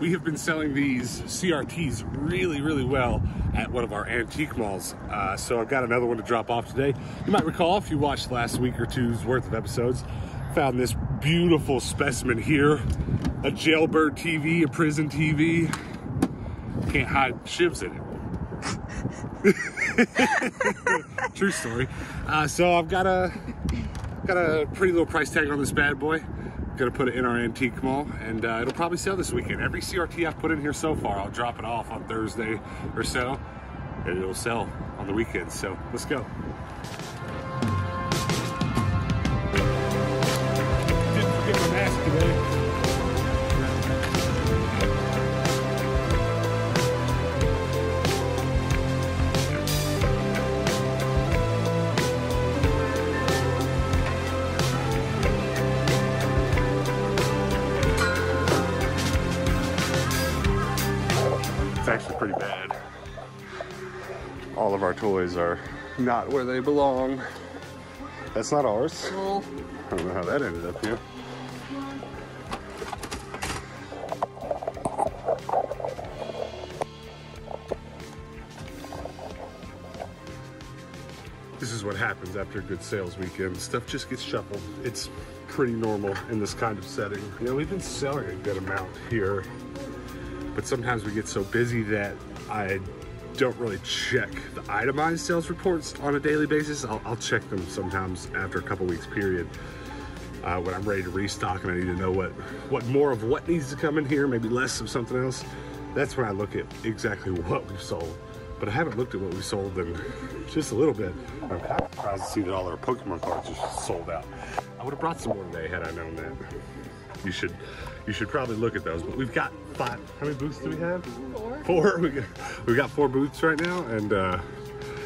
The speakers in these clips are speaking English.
We have been selling these CRTs really, really well at one of our antique malls. Uh, so I've got another one to drop off today. You might recall if you watched last week or two's worth of episodes, found this beautiful specimen here, a jailbird TV, a prison TV. Can't hide shivs in it. True story. Uh, so I've got a got a pretty little price tag on this bad boy. Gonna put it in our antique mall and uh, it'll probably sell this weekend. Every CRT I've put in here so far, I'll drop it off on Thursday or so and it'll sell on the weekend. So let's go. It's actually pretty bad. All of our toys are not where they belong. That's not ours. Well, I don't know how that ended up here. This is what happens after a good sales weekend. Stuff just gets shuffled. It's pretty normal in this kind of setting. You know, we've been selling a good amount here, but sometimes we get so busy that I don't really check the itemized sales reports on a daily basis. I'll, I'll check them sometimes after a couple weeks period uh, when I'm ready to restock and I need to know what, what more of what needs to come in here, maybe less of something else. That's when I look at exactly what we've sold. But I haven't looked at what we sold in just a little bit. I'm kind of surprised to see that all our Pokemon cards are sold out. I would have brought some more today had I known that. You should, you should probably look at those. But we've got five. How many booths do we have? Four. Four. We got, we got four booths right now, and uh,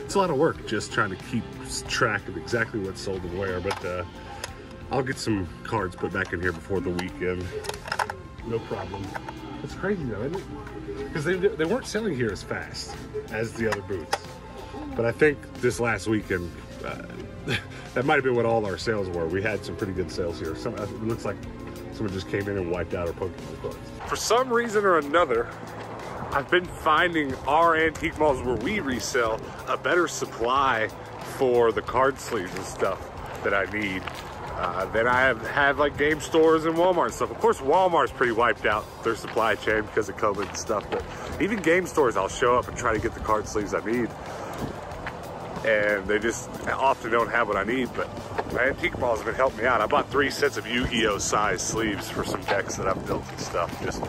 it's a lot of work just trying to keep track of exactly what's sold and where. But uh, I'll get some cards put back in here before the weekend. No problem. It's crazy though, isn't it? Because they, they weren't selling here as fast as the other booths. But I think this last weekend, uh, that might have been what all our sales were. We had some pretty good sales here. Some, uh, it looks like someone just came in and wiped out our Pokemon cards. For some reason or another, I've been finding our antique malls where we resell a better supply for the card sleeves and stuff that I need uh, than I have, have like game stores and Walmart and stuff. Of course, Walmart's pretty wiped out their supply chain because of COVID and stuff, but even game stores, I'll show up and try to get the card sleeves I need. And they just often don't have what I need, but my antique malls have been helping me out. I bought three sets of Yu-Gi-Oh size sleeves for some decks that I've built and stuff. Just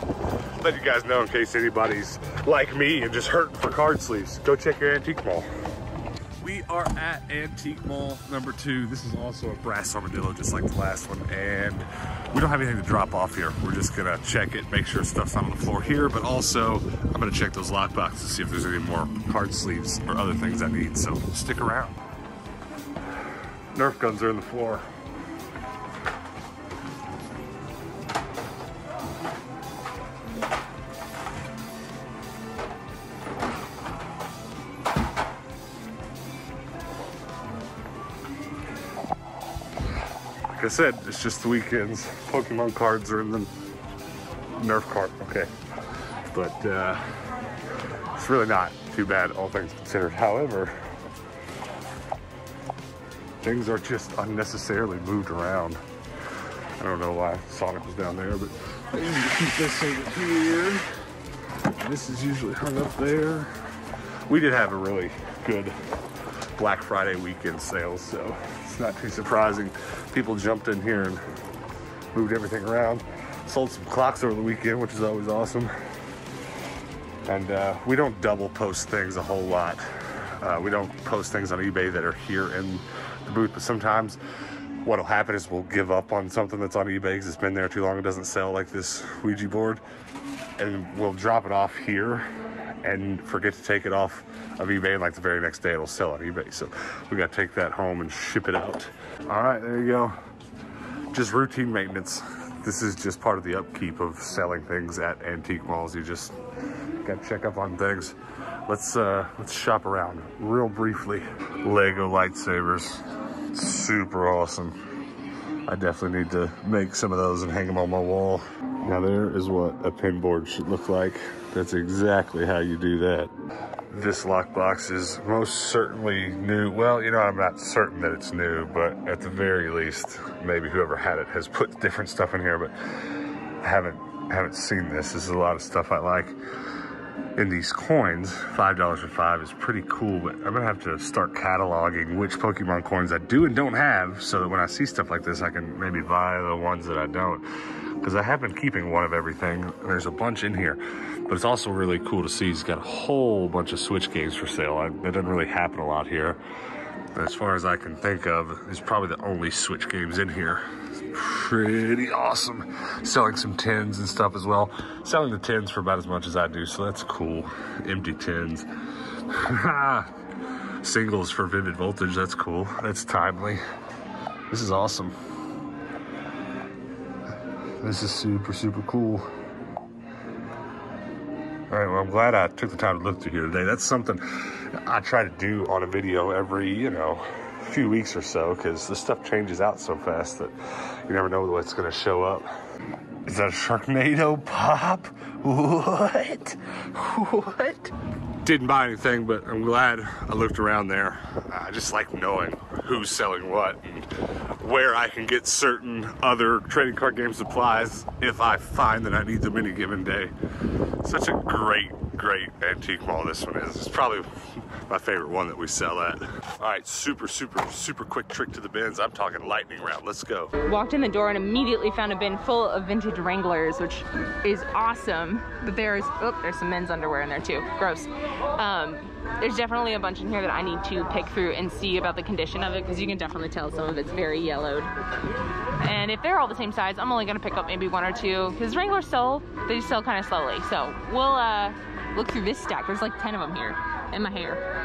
let you guys know in case anybody's like me and just hurting for card sleeves. Go check your antique mall. We are at Antique Mall number two. This is also a brass armadillo, just like the last one. And we don't have anything to drop off here. We're just gonna check it, make sure stuff's not on the floor here, but also I'm gonna check those lock boxes to see if there's any more card sleeves or other things I need. So stick around. Nerf guns are in the floor. Said, it's just the weekends. Pokemon cards are in the Nerf cart. Okay. But uh, it's really not too bad, all things considered. However, things are just unnecessarily moved around. I don't know why Sonic was down there, but I keep this over here. This is usually hung up there. We did have a really good Black Friday weekend sales, so it's not too surprising. People jumped in here and moved everything around. Sold some clocks over the weekend, which is always awesome. And uh, we don't double post things a whole lot. Uh, we don't post things on eBay that are here in the booth, but sometimes what'll happen is we'll give up on something that's on eBay because it's been there too long. It doesn't sell like this Ouija board, and we'll drop it off here and forget to take it off of eBay. And like the very next day, it'll sell on eBay. So we got to take that home and ship it out. All right, there you go. Just routine maintenance. This is just part of the upkeep of selling things at antique malls. You just got to check up on things. Let's uh, let's shop around real briefly. Lego lightsabers, super awesome. I definitely need to make some of those and hang them on my wall. Now there is what a pin board should look like. That's exactly how you do that. This lockbox is most certainly new. Well, you know, I'm not certain that it's new, but at the very least, maybe whoever had it has put different stuff in here, but I haven't, haven't seen this. This is a lot of stuff I like. In these coins, $5 for five is pretty cool, but I'm gonna have to start cataloging which Pokemon coins I do and don't have so that when I see stuff like this, I can maybe buy the ones that I don't. Because I have been keeping one of everything. There's a bunch in here, but it's also really cool to see he's got a whole bunch of Switch games for sale. I, that doesn't really happen a lot here. As far as I can think of, it's probably the only Switch games in here pretty awesome. Selling some tins and stuff as well. Selling the tins for about as much as I do, so that's cool. Empty tins. Singles for Vivid Voltage, that's cool. That's timely. This is awesome. This is super, super cool. All right, well, I'm glad I took the time to look through here today. That's something I try to do on a video every, you know, few weeks or so because the stuff changes out so fast that you never know what's to show up. Is that a Sharknado pop? What? What? Didn't buy anything, but I'm glad I looked around there. I just like knowing who's selling what and where I can get certain other trading card game supplies if I find that I need them any given day. Such a great, great antique mall this one is. It's probably my favorite one that we sell at. All right, super, super, super quick trick to the bins. I'm talking lightning round. Let's go. Walked in the door and immediately found a bin full of vintage Wranglers, which is awesome. But there's, oh, there's some men's underwear in there too. Gross. Um, there's definitely a bunch in here that I need to pick through and see about the condition of it because you can definitely tell some of it's very yellowed. And if they're all the same size, I'm only gonna pick up maybe one or two because Wranglers sell, they sell kind of slowly. So we'll uh, look through this stack. There's like 10 of them here in my hair.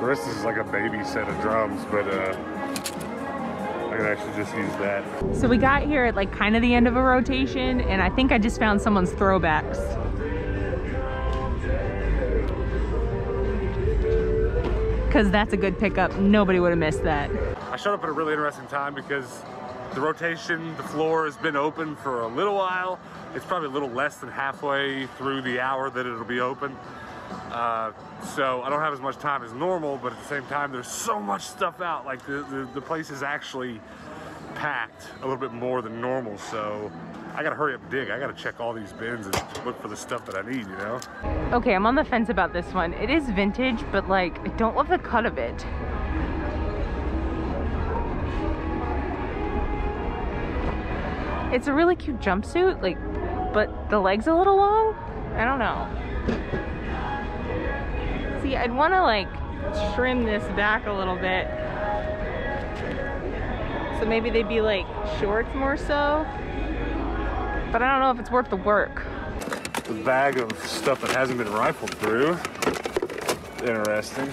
The rest is like a baby set of drums, but uh, I can actually just use that. So we got here at like kind of the end of a rotation and I think I just found someone's throwbacks. Cause that's a good pickup. Nobody would have missed that. I showed up at a really interesting time because the rotation, the floor has been open for a little while. It's probably a little less than halfway through the hour that it'll be open. Uh, so I don't have as much time as normal, but at the same time, there's so much stuff out. Like the, the, the place is actually packed a little bit more than normal. So I gotta hurry up dig. I gotta check all these bins and look for the stuff that I need, you know? Okay, I'm on the fence about this one. It is vintage, but like, I don't love the cut of it. It's a really cute jumpsuit, like, but the leg's a little long? I don't know. See, I'd wanna like trim this back a little bit. So maybe they'd be like shorts more so. But I don't know if it's worth the work. The bag of stuff that hasn't been rifled through. Interesting.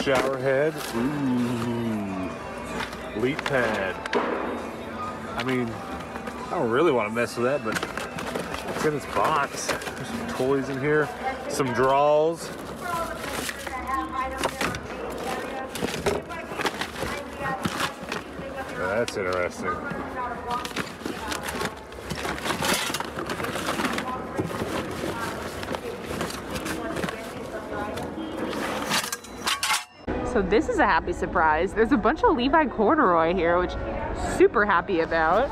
Shower head. Ooh. LeapPad. I mean, I don't really want to mess with that, but it's in this box. There's some toys in here, some draws. That's interesting. So this is a happy surprise. There's a bunch of Levi corduroy here, which super happy about.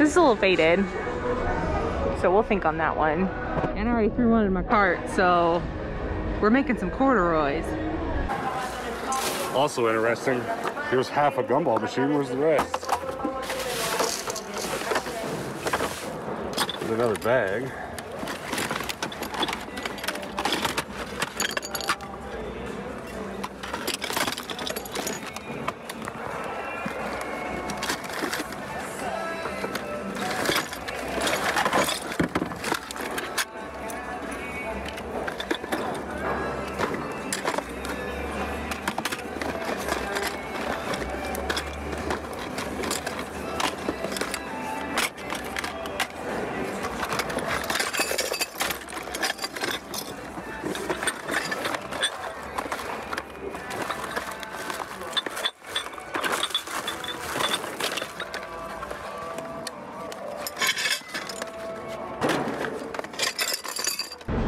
This is a little faded, so we'll think on that one. And I already threw one in my cart, so we're making some corduroys. Also interesting, Here's half a gumball machine. Where's the rest? There's another bag.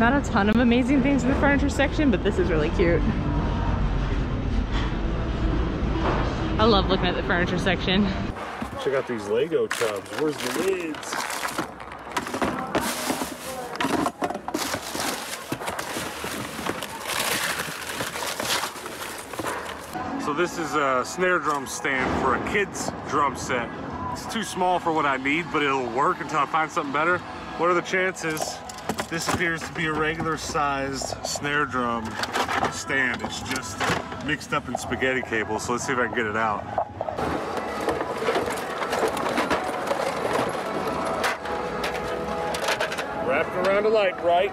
Not a ton of amazing things in the furniture section, but this is really cute. I love looking at the furniture section. Check out these Lego tubs. Where's the lids? So this is a snare drum stand for a kid's drum set. It's too small for what I need, but it'll work until I find something better. What are the chances? This appears to be a regular sized snare drum stand. It's just mixed up in spaghetti cable. So let's see if I can get it out. Wrapped around a light, right?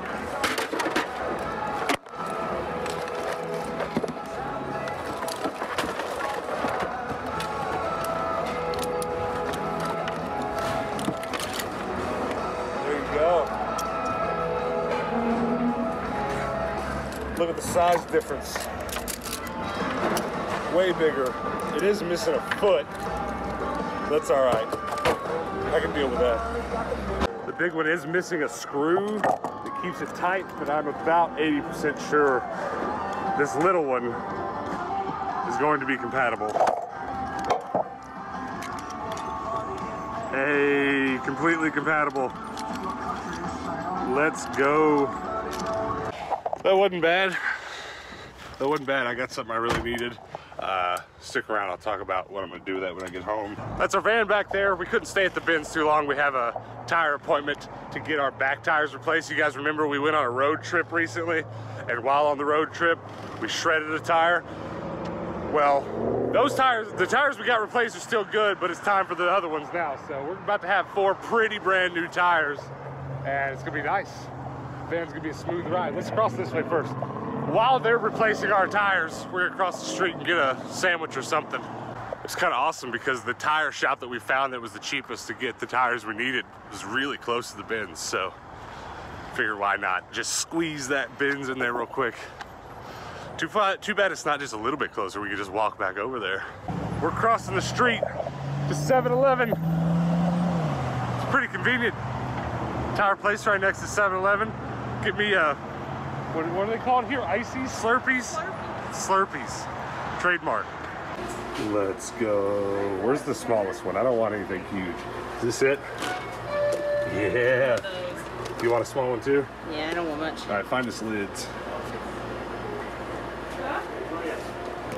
The size difference. Way bigger. It is missing a foot. That's all right. I can deal with that. The big one is missing a screw that keeps it tight, but I'm about 80% sure this little one is going to be compatible. Hey, completely compatible. Let's go. That wasn't bad. That wasn't bad. I got something I really needed. Uh, stick around. I'll talk about what I'm going to do with that when I get home. That's our van back there. We couldn't stay at the bins too long. We have a tire appointment to get our back tires replaced. You guys remember we went on a road trip recently, and while on the road trip, we shredded a tire. Well, those tires, the tires we got replaced are still good, but it's time for the other ones now. So we're about to have four pretty brand new tires, and it's gonna be nice. Van's gonna be a smooth ride. Let's cross this way first. While they're replacing our tires, we're gonna cross the street and get a sandwich or something. It's kind of awesome because the tire shop that we found that was the cheapest to get the tires we needed was really close to the bins. So figured why not just squeeze that bins in there real quick. Too, far, too bad it's not just a little bit closer. We could just walk back over there. We're crossing the street to 7-Eleven. It's pretty convenient. Tire place right next to 7-Eleven. Get me a, what, what are they called here? Ices? Slurpees? Slurpees. Trademark. Let's go. Where's the smallest one? I don't want anything huge. Is this it? Yeah. You want a small one too? Yeah, I don't want much. All right, find us lids.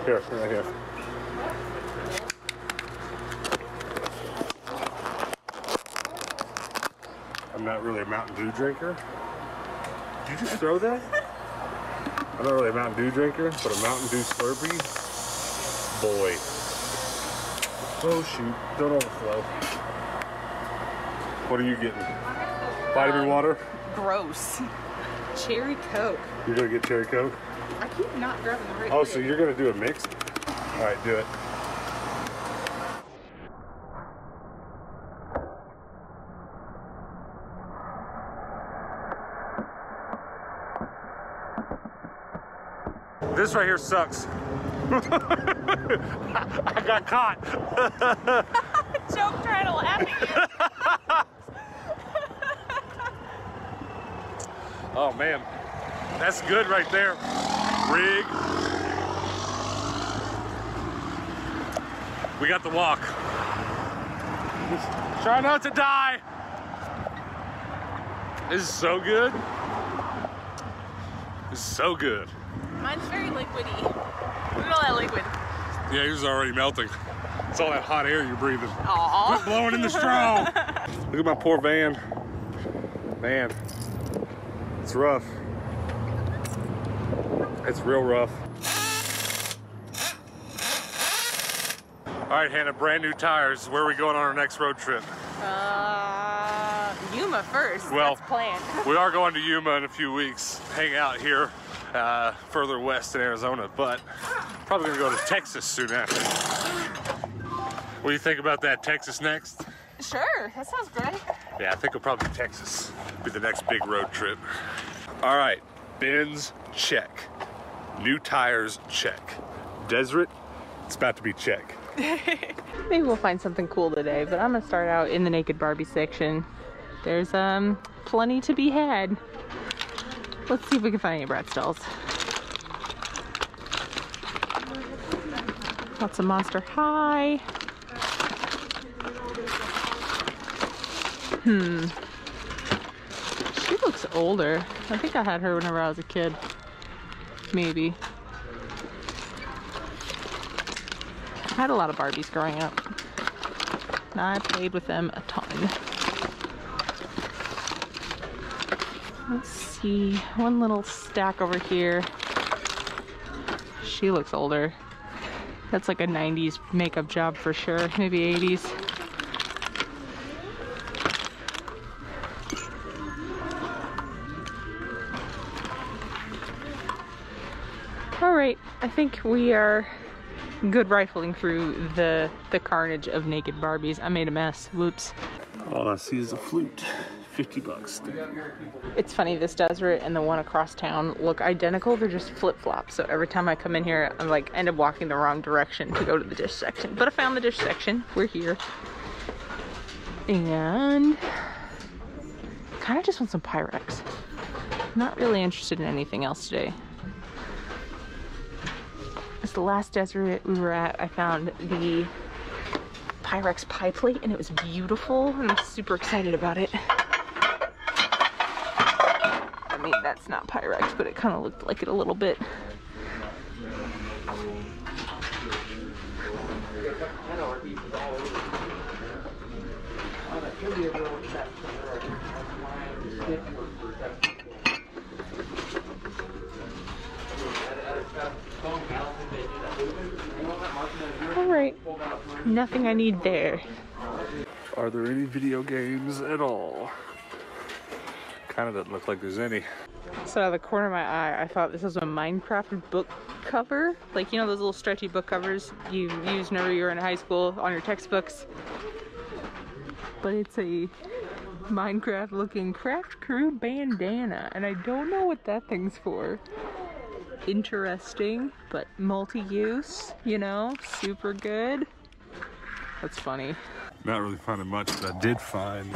Here, right here. I'm not really a Mountain Dew drinker. Did you just throw that? I'm not really a Mountain Dew drinker, but a Mountain Dew Slurpee, boy. Oh shoot, don't overflow. What are you getting? Vitamin um, water? Gross. Cherry Coke. You're gonna get cherry coke? I keep not grabbing the right Oh, so you're gonna do a mix? All right, do it. This right here sucks. I got caught. joke trying to laugh at Oh man, that's good right there. Rig. We got the walk. Just try not to die. This is so good. This is so good. Mine's very liquidy. Look at all that liquid. Yeah, yours is already melting. It's all that hot air you're breathing. Aww. Quit blowing in the straw. Look at my poor van. Man, it's rough. It's real rough. All right, Hannah, brand new tires. Where are we going on our next road trip? Uh, Yuma first. Well- That's planned. We are going to Yuma in a few weeks, hang out here uh, further west in Arizona, but probably gonna go to Texas soon after. What do you think about that? Texas next? sure, that sounds great. Yeah, I think it'll probably be Texas. Be the next big road trip. All right, bins check. New tires check. Deseret, it's about to be check. Maybe we'll find something cool today, but I'm gonna start out in the Naked Barbie section. There's um plenty to be had. Let's see if we can find any Bratz dolls. Lots of Monster High. Hmm. She looks older. I think I had her whenever I was a kid. Maybe. I had a lot of Barbies growing up. And I played with them a ton. Let's see, one little stack over here. She looks older. That's like a 90s makeup job for sure, maybe 80s. All right, I think we are good rifling through the the carnage of naked Barbies. I made a mess. Whoops. All I see is a flute. 50 bucks. It's funny, this Deseret and the one across town look identical. They're just flip flops. So every time I come in here, I'm like, end up walking the wrong direction to go to the dish section. But I found the dish section. We're here. And kind of just want some Pyrex. Not really interested in anything else today. It's the last Deseret we were at. I found the Pyrex pie plate and it was beautiful and I'm super excited about it. I mean, that's not Pyrex, but it kind of looked like it a little bit. All right, nothing I need there. Are there any video games at all? Kind of doesn't look like there's any. So out of the corner of my eye, I thought this was a Minecraft book cover. Like, you know those little stretchy book covers you used whenever you were in high school on your textbooks? But it's a Minecraft looking craft crew bandana, and I don't know what that thing's for. Interesting, but multi-use, you know, super good. That's funny. Not really finding much, but I did find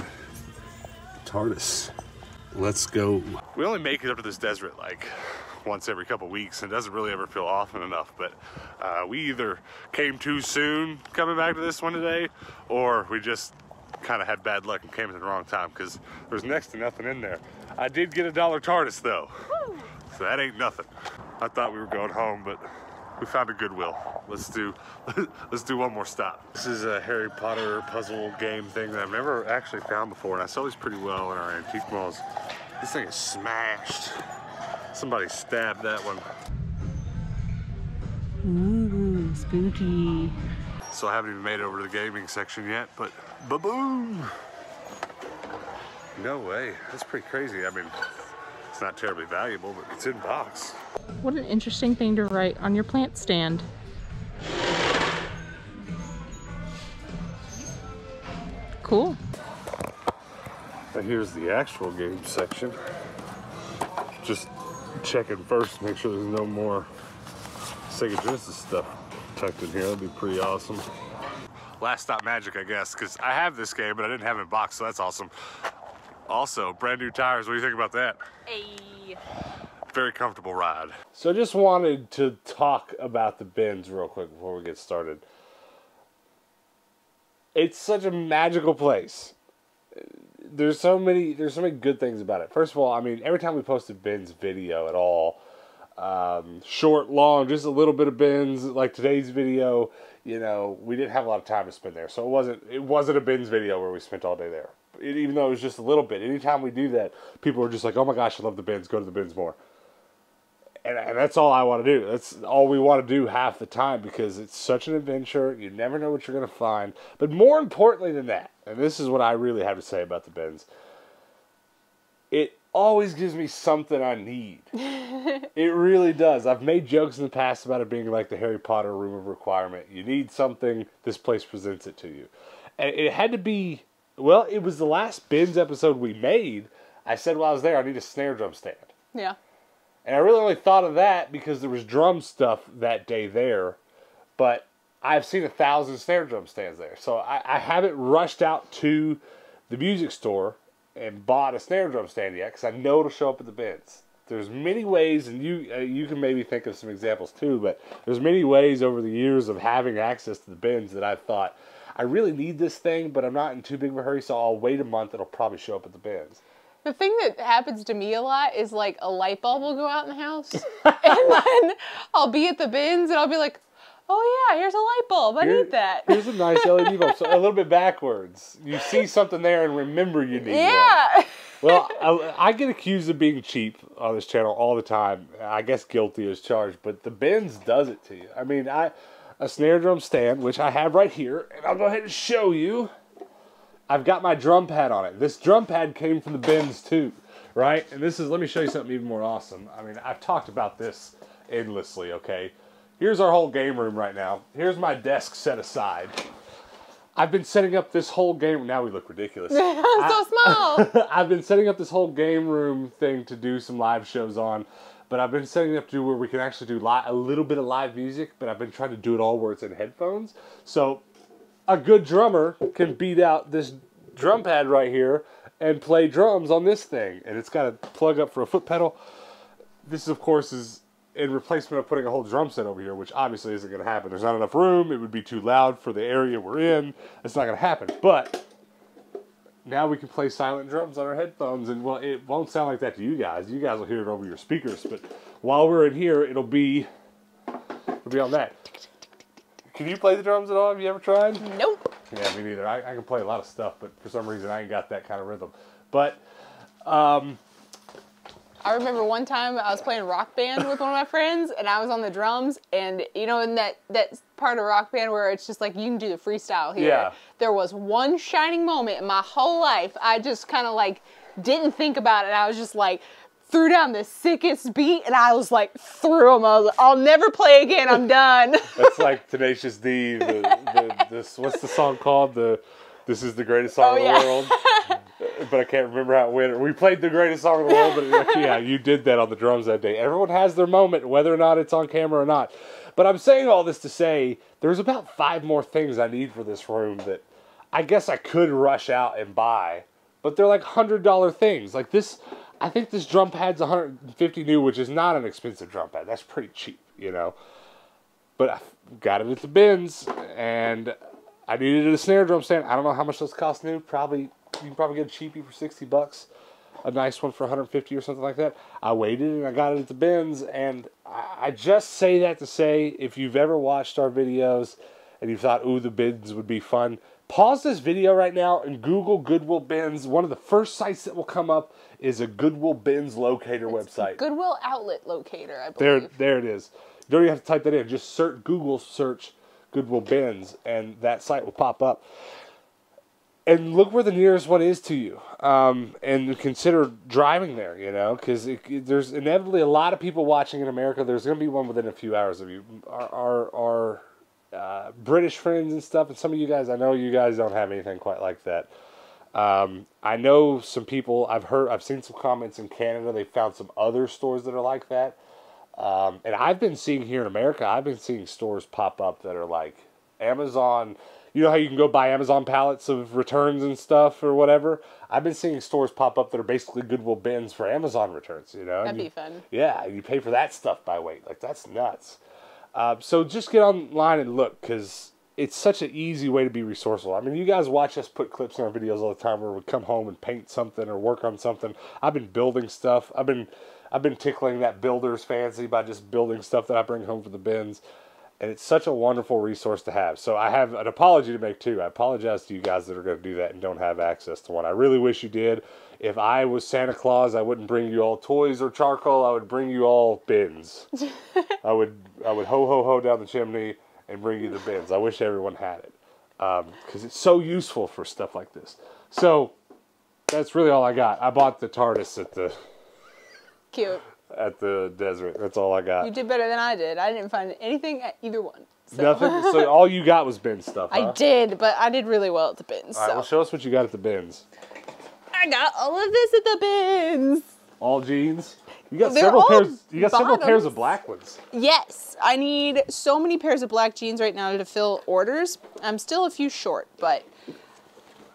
TARDIS. Let's go. We only make it up to this Deseret like once every couple weeks. and It doesn't really ever feel often enough, but uh, we either came too soon coming back to this one today, or we just kind of had bad luck and came at the wrong time because there's next to nothing in there. I did get a dollar TARDIS though, so that ain't nothing. I thought we were going home, but we found a Goodwill. Let's do let's do one more stop. This is a Harry Potter puzzle game thing that I've never actually found before, and I saw these pretty well in our antique malls. This thing is smashed. Somebody stabbed that one. Ooh, spooky. So I haven't even made it over to the gaming section yet, but ba-boom! No way, that's pretty crazy. I mean, not terribly valuable, but it's in box. What an interesting thing to write on your plant stand. Cool. And here's the actual game section. Just checking first, make sure there's no more Sega Genesis stuff tucked in here. That'd be pretty awesome. Last Stop Magic, I guess, because I have this game, but I didn't have it in box, so that's awesome. Also, brand new tires. What do you think about that? A Very comfortable ride. So I just wanted to talk about the bins real quick before we get started. It's such a magical place. There's so many there's so many good things about it. First of all, I mean, every time we post a bins video at all, um, short, long, just a little bit of bins. Like today's video, you know, we didn't have a lot of time to spend there, so it wasn't it wasn't a bins video where we spent all day there. Even though it was just a little bit. Anytime we do that, people are just like, "Oh my gosh, I love the bins. Go to the bins more." And, and that's all I want to do. That's all we want to do half the time because it's such an adventure. You never know what you're going to find. But more importantly than that, and this is what I really have to say about the bins, it always gives me something I need. it really does. I've made jokes in the past about it being like the Harry Potter room of requirement. You need something, this place presents it to you. And it had to be, well, it was the last bins episode we made. I said while I was there, I need a snare drum stand. Yeah. And I really only thought of that because there was drum stuff that day there. But I've seen a thousand snare drum stands there. So I, I haven't rushed out to the music store and bought a snare drum stand yet because I know it'll show up at the bins. There's many ways, and you uh, you can maybe think of some examples too. But there's many ways over the years of having access to the bins that I've thought I really need this thing, but I'm not in too big of a hurry, so I'll wait a month. It'll probably show up at the bins. The thing that happens to me a lot is like a light bulb will go out in the house, and then I'll be at the bins and I'll be like, "Oh yeah, here's a light bulb. I Here- need that." Here's a nice LED bulb. So a little bit backwards. You see something there and remember you need one. Yeah. Well, I, I get accused of being cheap on this channel all the time. I guess guilty as charged, but the bins does it to you. I mean, I a snare drum stand, which I have right here, and I'll go ahead and show you. I've got my drum pad on it. This drum pad came from the bins too, right? And this is let me show you something even more awesome. I mean, I've talked about this endlessly, okay? Here's our whole game room right now. Here's my desk set aside. I've been setting up this whole game. Now we look ridiculous. I'm so small. I've been setting up this whole game room thing to do some live shows on, but I've been setting it up to where we can actually do li- a little bit of live music, but I've been trying to do it all where it's in headphones. So a good drummer can beat out this drum pad right here and play drums on this thing, and it's got a plug up for a foot pedal. This, of course, is in replacement of putting a whole drum set over here, which obviously isn't going to happen. There's not enough room. It would be too loud for the area we're in. It's not going to happen. But now we can play silent drums on our headphones, and well, it won't sound like that to you guys. You guys will hear it over your speakers, but while we're in here, it'll be it'll be on that. Can you play the drums at all? Have you ever tried? nope. Yeah, me neither. I, I can play a lot of stuff, but for some reason I ain't got that kind of rhythm. But um, I remember one time I was playing rock band with one of my friends, and I was on the drums, and you know, in that that part of rock band where it's just like you can do the freestyle here. Yeah. There was one shining moment in my whole life. I just kind of like didn't think about it. I was just like threw down the sickest beat, and I was like threw them. I was like, I'll never play again. I'm done. that's like Tenacious D. The, the, this what's the song called? The This is the greatest song Oh, in the yeah. world. but I can't remember how it went. We played the greatest song in the world, but yeah, you did that on the drums that day. Everyone has their moment, whether or not it's on camera or not. But I'm saying all this to say there's about five more things I need for this room that I guess I could rush out and buy, but they're like hundred dollar things. Like this, I think this drum pad's 150 new, which is not an expensive drum pad. That's pretty cheap, you know. But I got it at the bins, and I needed a snare drum stand. I don't know how much those cost new. Probably you can probably get a cheapie for 60 bucks. A nice one for 150 or something like that. I waited and I got it at the bins, and I just say that to say if you've ever watched our videos and you thought, ooh, the bins would be fun, pause this video right now and Google Goodwill bins. One of the first sites that will come up is a Goodwill bins locator website. Goodwill outlet locator, I There, believe. there it is. You don't even have to type that in. Just search Google search Goodwill bins, and that site will pop up. And look where the nearest one is to you, um, and consider driving there. You know, because there's inevitably a lot of people watching in America. There's going to be one within a few hours of you. Our our, our uh, British friends and stuff, and some of you guys, I know you guys don't have anything quite like that. Um, I know some people. I've heard. I've seen some comments in Canada. They found some other stores that are like that. Um, and I've been seeing here in America. I've been seeing stores pop up that are like Amazon. You know how you can go buy Amazon pallets of returns and stuff or whatever. I've been seeing stores pop up that are basically Goodwill bins for Amazon returns. You know, That'd And be fun. yeah, you pay for that stuff by weight. Like that's nuts. Uh, so just get online and look because it's such an easy way to be resourceful. I mean, you guys watch us put clips in our videos all the time where we come home and paint something or work on something. I've been building stuff. I've been I've been tickling that builder's fancy by just building stuff that I bring home for the bins. And it's such a wonderful resource to have. So I have an apology to make too. I apologize to you guys that are going to do that and don't have access to one. I really wish you did. If I was Santa Claus, I wouldn't bring you all toys or charcoal. I would bring you all bins. I would I would ho ho ho down the chimney and bring you the bins. I wish everyone had it um, because it's so useful for stuff like this. So that's really all I got. I bought the TARDIS at the Cute. At the Deseret. That's all I got. You did better than I did. I didn't find anything at either one. So. Nothing. So all you got was bin stuff. Huh? I did, but I did really well at the bins. All right. so. Well, show us what you got at the bins. I got all of this at the bins. All jeans. You got They're several pairs. You got several pairs of black ones. Yes, I need so many pairs of black jeans right now to fill orders. I'm still a few short, but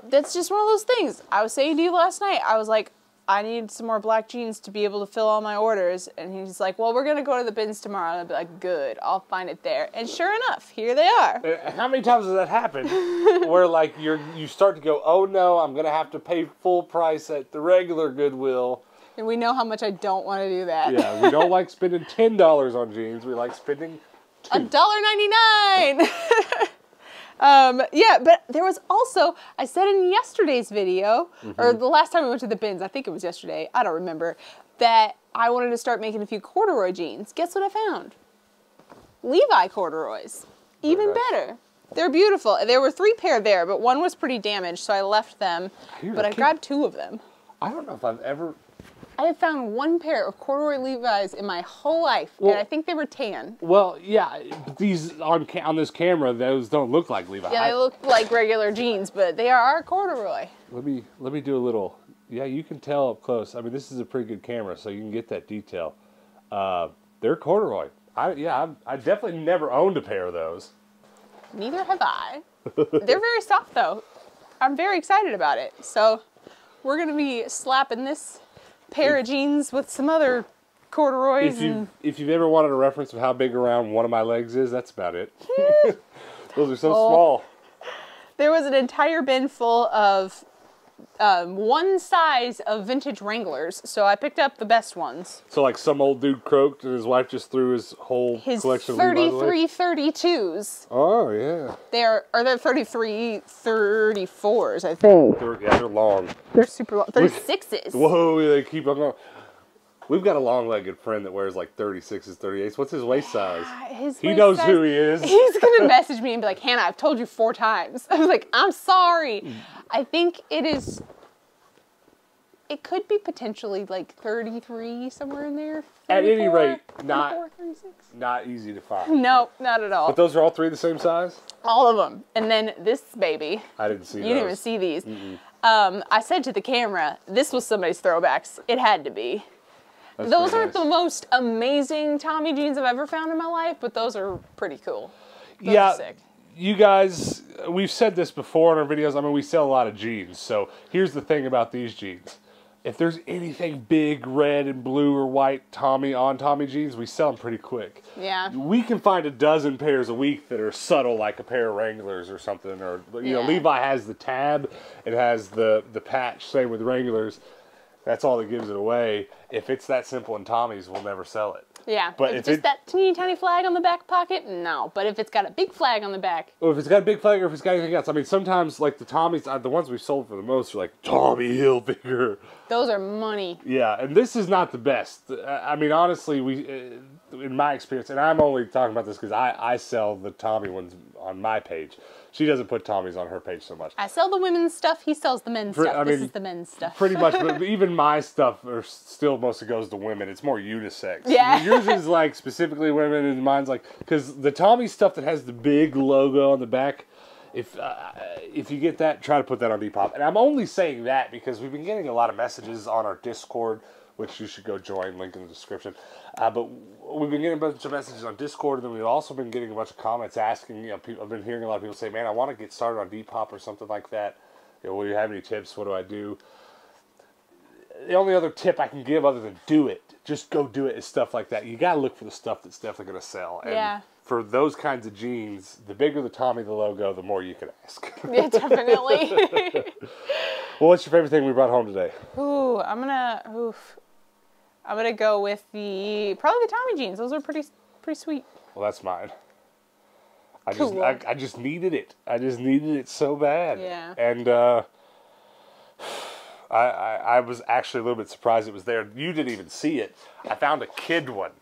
that's just one of those things. I was saying to you last night, I was like, I need some more black jeans to be able to fill all my orders. And he's like, Well, we're going to go to the bins tomorrow. And I'd be like, Good, I'll find it there. And sure enough, here they are. Uh, How many times has that happened? where like you're you start to go, oh no, I'm gonna have to pay full price at the regular Goodwill. And we know how much I don't want to do that. Yeah, we don't like spending ten dollars on jeans. We like spending. a dollar ninety nine. um, yeah, but there was also I said in yesterday's video or the last time we went to the bins, I think it was yesterday. I don't remember that I wanted to start making a few corduroy jeans. Guess what I found? Levi corduroys, even nice. better. They're beautiful. There were three pair there, but one was pretty damaged, so I left them. But I keep- grabbed two of them. I don't know if I've ever. I have found one pair of corduroy Levi's in my whole life, Well- and I think they were tan. Well, yeah, but these on on this camera, those don't look like Levi's. Yeah, they look like regular jeans, but they are corduroy. let me let me do a little. Yeah, you can tell up close. I mean, this is a pretty good camera, so you can get that detail. Uh, they're corduroy. I yeah, I, I definitely never owned a pair of those. Neither have I. They're very soft though. I'm very excited about it. So we're gonna be slapping this pair of jeans with some other corduroys If you if you've ever wanted a reference of how big around one of my legs is, that's about it. Those are so Oh. small. there was an entire bin full of um, one size of vintage Wranglers. So I picked up the best ones. So like some old dude croaked and his wife just threw his whole His collection of Levi's away. 33 32s. Oh yeah, They're are they 33 34s, I think. they're, yeah, they're long. They're super long. 36s. Whoa, they keep on going. We've got a long-legged friend that wears like 36s, 38s. What's his waist size? His He waist knows size- who he is. He's gonna message me and be like, Hannah, I've told you four times. I was like, I'm sorry. Mm. I think it is. It could be potentially like 33 somewhere in there. At any rate, not- 34, 36. Not easy to find. No, not at all. But those are all three the same size? all of them. And then this baby. I didn't see You those. didn't even see these. Um, I said to the camera, this was somebody's throwbacks. It had to be. That's Those aren't nice. the most amazing Tommy jeans I've ever found in my life, but those are pretty cool. Those yeah, sick. you guys, we've said this before in our videos. I mean, we sell a lot of jeans. So here's the thing about these jeans. If there's anything big, red and blue or white Tommy on Tommy jeans, we sell them pretty quick. Yeah. We can find a dozen pairs a week that are subtle, like a pair of Wranglers or something. Or you know, Levi has the tab, it has the the patch. Same with Wranglers. That's all that gives it away. If it's that simple in Tommy's, we'll never sell it. Yeah, But if if it's just it- that teeny tiny flag on the back pocket, no. But if it's got a big flag on the back, Or if it's got a big flag, or if it's got anything else. I mean, sometimes like the Tommys, uh, the ones we sold for the most are like Tommy Hilfiger. those are money. Yeah, and this is not the best. Uh, I mean, honestly, we, uh, in my experience, and I'm only talking about this because I I sell the Tommy ones on my page. She doesn't put Tommy's on her page so much. I sell the women's stuff. He sells the men's stuff. I this mean, is the men's stuff. Pretty much, but even my stuff are still mostly goes to women. It's more unisex. Yeah. yours is like specifically women, and mine's like because the Tommy stuff that has the big logo on the back. If uh, if you get that, try to put that on Depop. And I'm only saying that because we've been getting a lot of messages on our Discord, which you should go join. Link in the description. Uh, but we've been getting a bunch of messages on Discord, and then we've also been getting a bunch of comments asking. You know, people, I've been hearing a lot of people say, "Man, I want to get started on Depop or something like that." You know, will you have any tips? What do I do? the only other tip I can give other than do it, just go do it, is stuff like that. You gotta look for the stuff that's definitely gonna sell. And Yeah. for those kinds of jeans, the bigger the Tommy the logo, the more you can ask. Yeah, definitely. well, what's your favorite thing we brought home today? Ooh, I'm gonna oof. I'm gonna go with the probably the Tommy jeans. Those are pretty pretty sweet. Well, that's mine. I just Cool. I, I just needed it. I just needed it so bad. Yeah. And uh, I, I I was actually a little bit surprised it was there. You didn't even see it. I found a kid one.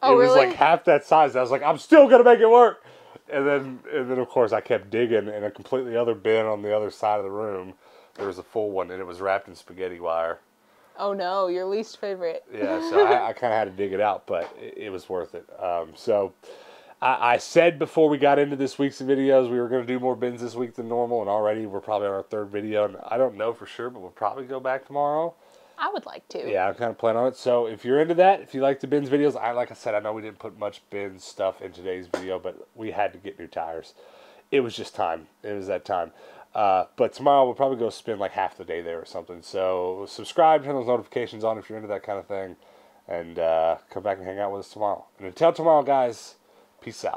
Oh, it was really? like half that size. I was like, I'm still gonna make it work. And then and then of course I kept digging in a completely other bin on the other side of the room. There was a full one and it was wrapped in spaghetti wire. Oh no, your least favorite. Yeah, so I, I kind of had to dig it out, but it, it was worth it. Um, so I, I said before we got into this week's videos, we were going to do more bins this week than normal, and already we're probably on our third video. And I don't know for sure, but we'll probably go back tomorrow. I would like to. Yeah, I'm kind of planning on it. So if you're into that, if you like the bins videos, I like I said, I know we didn't put much bins stuff in today's video, but we had to get new tires. It was just time. It was that time. Uh, but tomorrow we'll probably go spend like half the day there or something. So subscribe, turn those notifications on if you're into that kind of thing, and uh, come back and hang out with us tomorrow. And until tomorrow, guys, peace out.